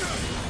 Right.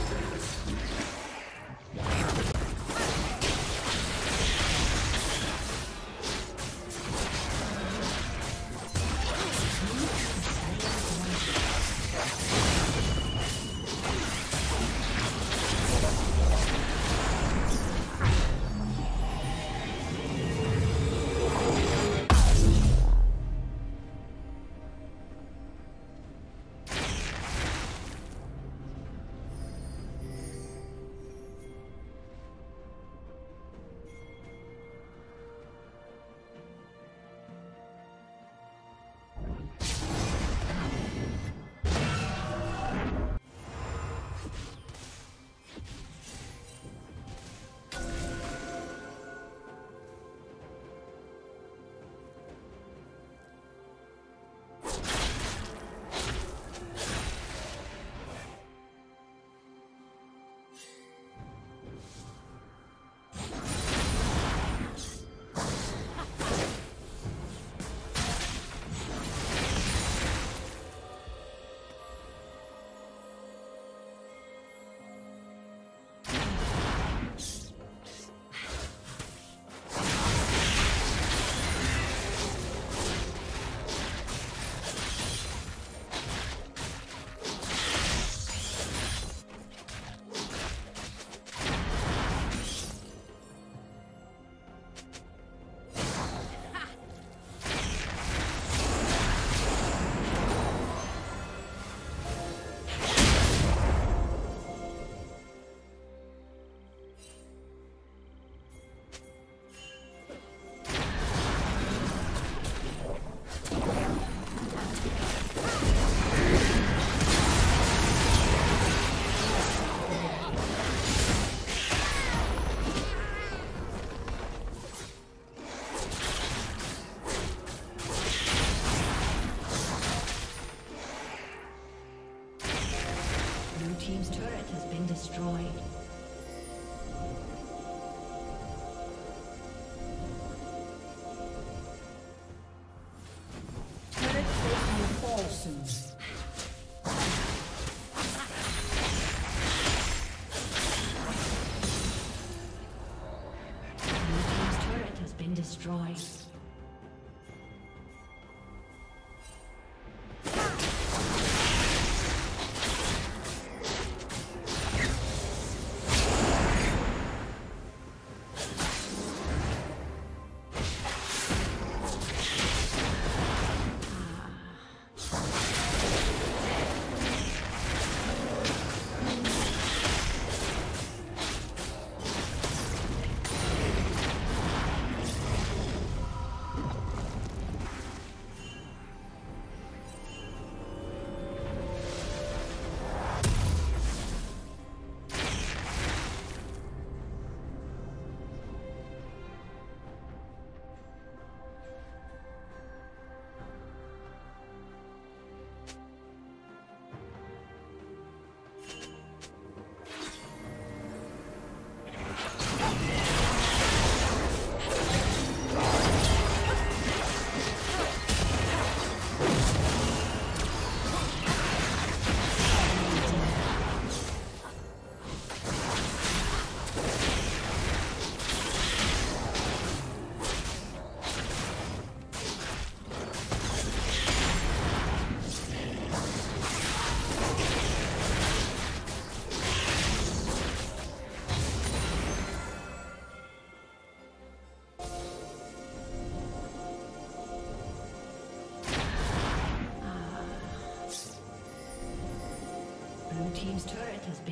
destroyed.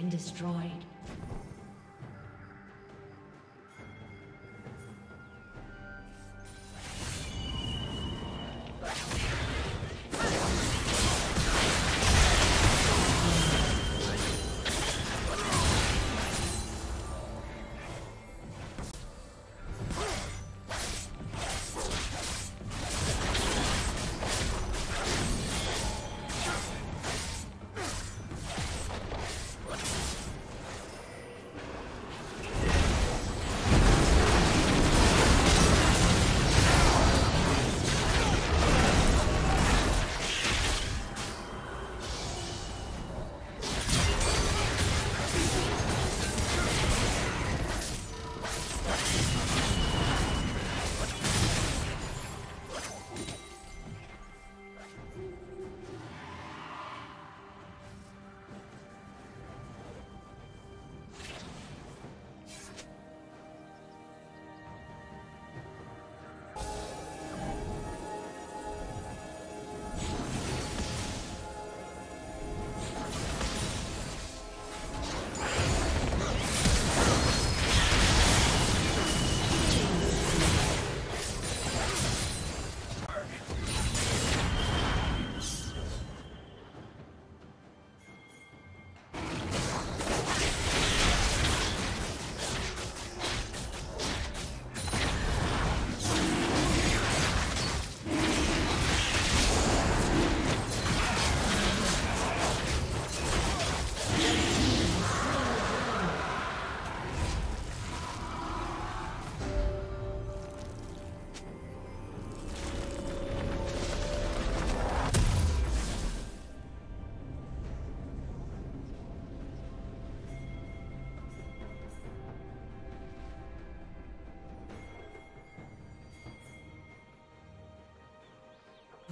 Destroyed.